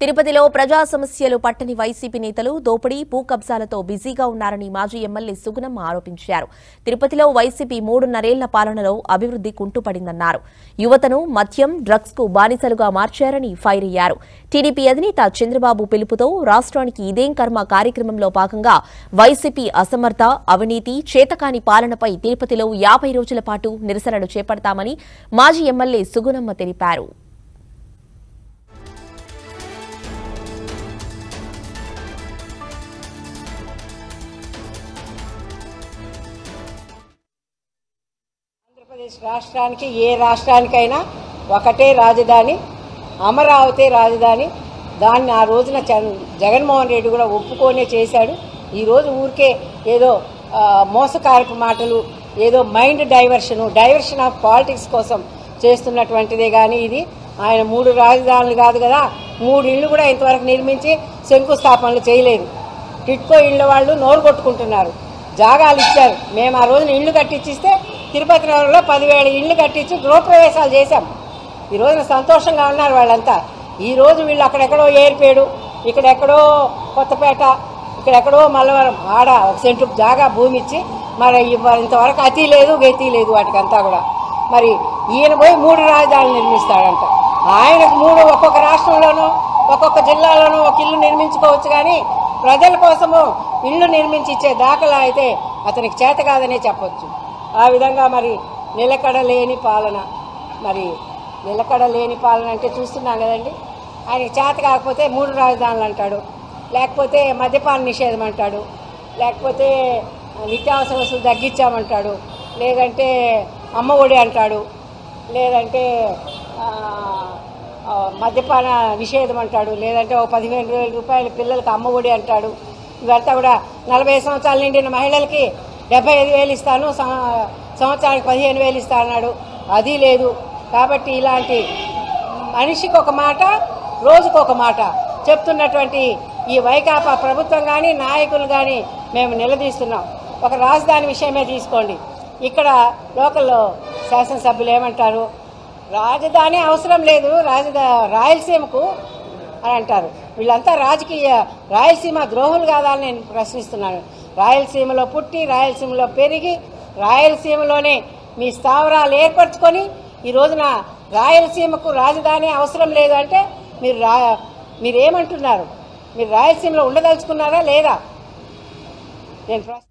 తిరుపతిలో ప్రజా సమస్యలు పట్టని వైసీపీ నేతలు దోపిడీ భూ కబ్జాలతో బిజీగా ఉన్నారని మాజీ ఎమ్మెల్యే సుగుణమ్మ ఆరోపించారు. తిరుపతిలో వైసీపీ మూడున్నరేళ్ళ పాలనలో అభివృద్ధి కుంటుపడిందన్నారు. యువతను మద్యం డ్రగ్స్కు బానిసలుగా మార్చారని ఫైర్ అయ్యారు. టీడీపీ అధినేత చంద్రబాబు పిలుపుతో రాష్ట్రానికి ఇదేం కర్మ కార్యక్రమంలో భాగంగా వైసీపీ అసమర్థ అవినీతి చేతకాని పాలనపై తిరుపతిలో యాభై రోజుల పాటు నిరసనలు చేపడతామని మాజీ ఎమ్మెల్యే సుగుణమ్మ తెలిపారు. ఆంధ్రప్రదేశ్ రాష్ట్రానికి ఏ రాష్ట్రానికైనా ఒకటే రాజధాని అమరావతి రాజధాని. దాన్ని ఆ రోజున జగన్మోహన్ రెడ్డి కూడా ఒప్పుకొనే చేశాడు. ఈరోజు ఊరికే ఏదో మోసకారపు మాటలు ఏదో mind diversion diversion of politics కోసం చేస్తున్నటువంటిదే కానీ ఇది. ఆయన మూడు రాజధానులు కాదు కదా మూడు ఇళ్ళు కూడా ఇంతవరకు నిర్మించి శంకుస్థాపనలు చేయలేదు. టిట్కో ఇళ్ళ వాళ్ళు నోరు కొట్టుకుంటున్నారు. జాగాలు ఇచ్చారు. మేము ఆ రోజున ఇళ్ళు కట్టించిస్తే తిరుపతి నగరంలో పదివేల ఇళ్ళు కట్టించి గృహప్రవేశాలు చేశాం. ఈ రోజున సంతోషంగా ఉన్నారు వాళ్ళంతా. ఈ రోజు వీళ్ళు అక్కడెక్కడో ఏర్పేడు ఇక్కడెక్కడో కొత్తపేట ఇక్కడెక్కడో మల్లవరం ఆడ ఒక సెంటు జాగా భూమి ఇచ్చి మరి ఇవ్వ- ఇంతవరకు అతి లేదు గతి లేదు వాటికంతా కూడా. మరి ఈయన పోయి మూడు రాజధానులు నిర్మిస్తాడంట. ఆయనకు మూడు ఒక్కొక్క రాష్ట్రంలోనూ ఒక్కొక్క జిల్లాలోనూ ఒక ఇల్లు నిర్మించుకోవచ్చు కానీ ప్రజల కోసము ఇల్లు నిర్మించి ఇచ్చే దాఖలా అయితే అతనికి చేత కాదనే చెప్పొచ్చు. ఆ విధంగా మరి నిలకడ లేని పాలన. మరి నిలకడ లేని పాలన అంటే చూస్తున్నాం కదండి? ఆయన చేత కాకపోతే మూడు రాజధానులు అంటాడు. లేకపోతే మద్యపాన నిషేధం అంటాడు. లేకపోతే నిత్యావసర వస్తువులు తగ్గించామంటాడు. లేదంటే అమ్మ ఒడి అంటాడు. లేదంటే మద్యపాన నిషేధం అంటాడు. లేదంటే ఒక పదిహేను వేల రూపాయల పిల్లలకి అమ్మ ఒడి అంటాడు. ఇవంతా కూడా నలభై సంవత్సరాలు నిండిన మహిళలకి డెబ్బై ఐదు వేలు ఇస్తాను సం- సంవత్సరానికి పదిహేను వేలు ఇస్తా అన్నాడు. అది లేదు. కాబట్టి ఇలాంటి మనిషికి ఒక మాట రోజుకు ఒక మాట చెప్తున్నటువంటి ఈ వైకాపా ప్రభుత్వం కానీ నాయకులు కానీ మేము నిలదీస్తున్నాం. ఒక రాజధాని విషయమే తీసుకోండి. ఇక్కడ లోకల్లో శాసనసభ్యులు ఏమంటారు? రాజధాని అవసరం లేదు రాజధా రాయలసీమకు అని అంటారు. వీళ్ళంతా రాజకీయ రాయలసీమ ద్రోహులు కాదా అని నేను ప్రశ్నిస్తున్నాను. రాయలసీమలో పుట్టి రాయలసీమలో పెరిగి రాయలసీమలోనే మీ స్థావరాలు ఏర్పరచుకొని ఈ రోజున రాయలసీమకు రాజధాని అవసరం లేదు అంటే మీరు రా మీరేమంటున్నారు? మీరు రాయలసీమలో ఉండదలుచుకున్నారా లేదా? నేను ప్రశ్న